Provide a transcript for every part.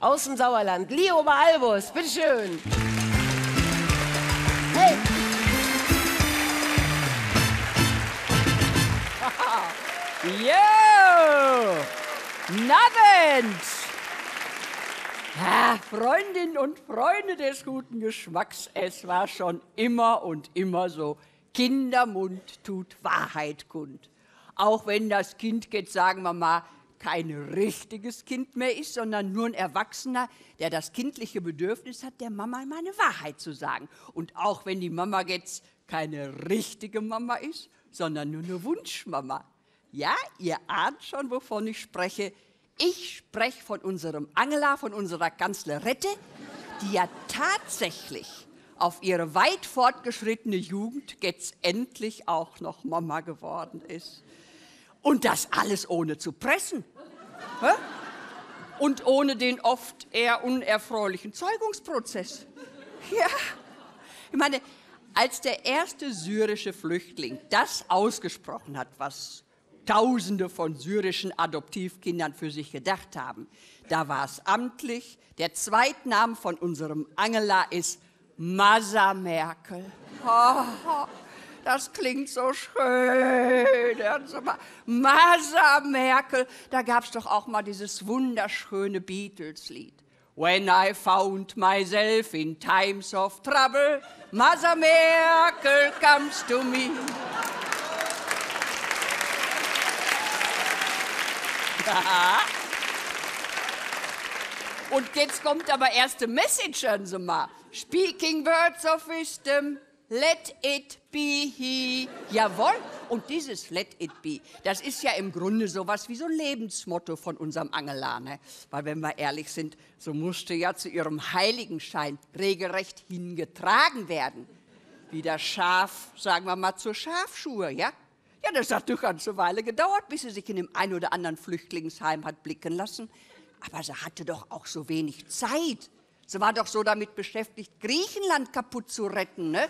aus dem Sauerland. Lioma Albus, bitteschön. Hey! Jo! Nabend! Ja, Freundinnen und Freunde des guten Geschmacks, es war schon immer und immer so. Kindermund tut Wahrheit kund. Auch wenn das Kind jetzt, sagen wir mal, kein richtiges Kind mehr ist, sondern nur ein Erwachsener, der das kindliche Bedürfnis hat, der Mama meine Wahrheit zu sagen. Und auch wenn die Mama jetzt keine richtige Mama ist, sondern nur eine Wunschmama. Ja, ihr ahnt schon, wovon ich spreche. Ich spreche von unserem Angela, von unserer Kanzlerette, die ja tatsächlich auf ihre weit fortgeschrittene Jugend jetzt endlich auch noch Mama geworden ist. Und das alles ohne zu pressen. Und ohne den oft eher unerfreulichen Zeugungsprozess. Ja, ich meine, als der erste syrische Flüchtling das ausgesprochen hat, was Tausende von syrischen Adoptivkindern für sich gedacht haben, da war es amtlich. Der Zweitname von unserem Angela ist Masa Merkel. Oh, das klingt so schön. Masa Merkel, da gab es doch auch mal dieses wunderschöne Beatles-Lied. When I found myself in times of trouble, Mother Merkel comes to me. Und jetzt kommt aber erste Message, hören Sie mal. Speaking words of wisdom, let it be he. Jawohl. Und dieses Let it be, das ist ja im Grunde sowas wie so ein Lebensmotto von unserem Angela. Ne? Weil wenn wir ehrlich sind, so musste ja zu ihrem Heiligenschein regelrecht hingetragen werden. Wie das Schaf, sagen wir mal, zur Schafschuhe, ja? Ja, das hat eine ganze Weile gedauert, bis sie sich in dem ein oder anderen Flüchtlingsheim hat blicken lassen. Aber sie hatte doch auch so wenig Zeit. Sie war doch so damit beschäftigt, Griechenland kaputt zu retten, ne?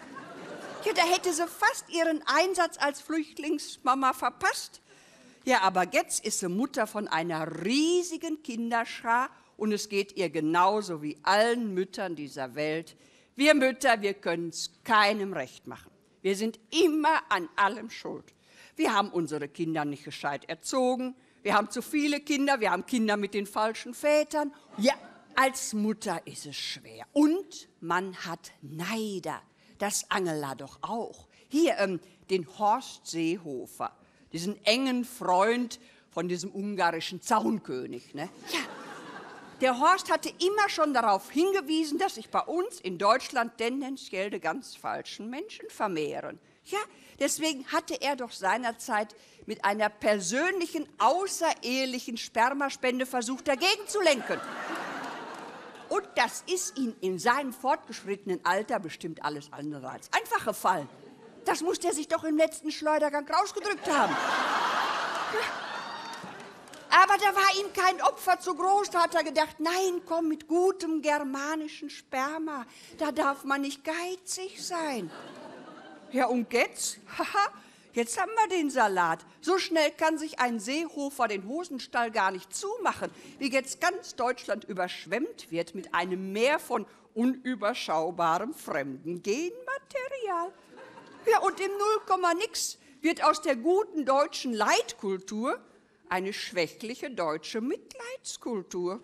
Ja, da hätte sie fast ihren Einsatz als Flüchtlingsmama verpasst. Ja, aber jetzt ist sie Mutter von einer riesigen Kinderschar und es geht ihr genauso wie allen Müttern dieser Welt. Wir Mütter, wir können es keinem recht machen. Wir sind immer an allem schuld. Wir haben unsere Kinder nicht gescheit erzogen. Wir haben zu viele Kinder. Wir haben Kinder mit den falschen Vätern. Ja, als Mutter ist es schwer. Und man hat Neider. Das Angela doch auch. Hier, ähm, den Horst Seehofer, diesen engen Freund von diesem ungarischen Zaunkönig. Ne? Ja, der Horst hatte immer schon darauf hingewiesen, dass sich bei uns in Deutschland tendenziell die ganz falschen Menschen vermehren. Ja, deswegen hatte er doch seinerzeit mit einer persönlichen außerehelichen Spermaspende versucht, dagegen zu lenken. Und das ist ihm in seinem fortgeschrittenen Alter bestimmt alles andere als einfach gefallen. Das muss er sich doch im letzten Schleudergang rausgedrückt haben. Aber da war ihm kein Opfer zu groß. Da hat er gedacht, nein, komm mit gutem germanischen Sperma. Da darf man nicht geizig sein. Ja, und jetzt? Haha, jetzt haben wir den Salat. So schnell kann sich ein Seehofer den Hosenstall gar nicht zumachen, wie jetzt ganz Deutschland überschwemmt wird mit einem Meer von unüberschaubarem fremden Genmaterial. Ja, und im Nullkomma nix wird aus der guten deutschen Leitkultur eine schwächliche deutsche Mitleidskultur.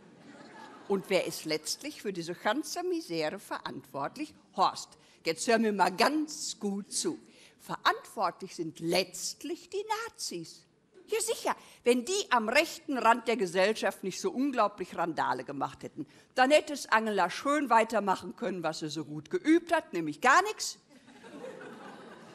Und wer ist letztlich für diese ganze Misere verantwortlich? Horst, Jetzt hör mir mal ganz gut zu. Verantwortlich sind letztlich die Nazis. Ja sicher, wenn die am rechten Rand der Gesellschaft nicht so unglaublich Randale gemacht hätten, dann hätte es Angela schön weitermachen können, was sie so gut geübt hat, nämlich gar nichts.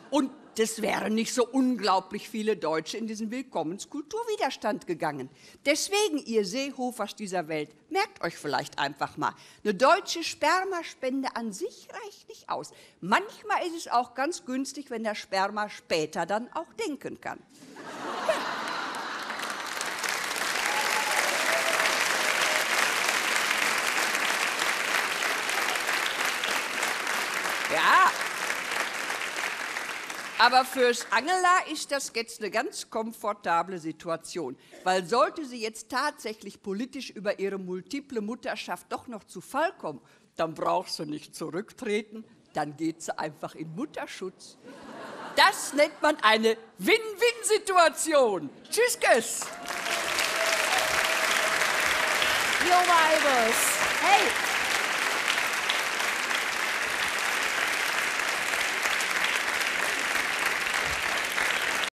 Und es wären nicht so unglaublich viele Deutsche in diesen Willkommenskulturwiderstand gegangen. Deswegen, ihr Seehofers dieser Welt, merkt euch vielleicht einfach mal, eine deutsche Spermaspende an sich reicht nicht aus. Manchmal ist es auch ganz günstig, wenn der Sperma später dann auch denken kann. Ja. Aber fürs Angela ist das jetzt eine ganz komfortable Situation, weil sollte sie jetzt tatsächlich politisch über ihre multiple Mutterschaft doch noch zu Fall kommen, dann braucht sie nicht zurücktreten, dann geht sie einfach in Mutterschutz. Das nennt man eine Win-Win-Situation. Tschüss, Göss. Jo. Hey,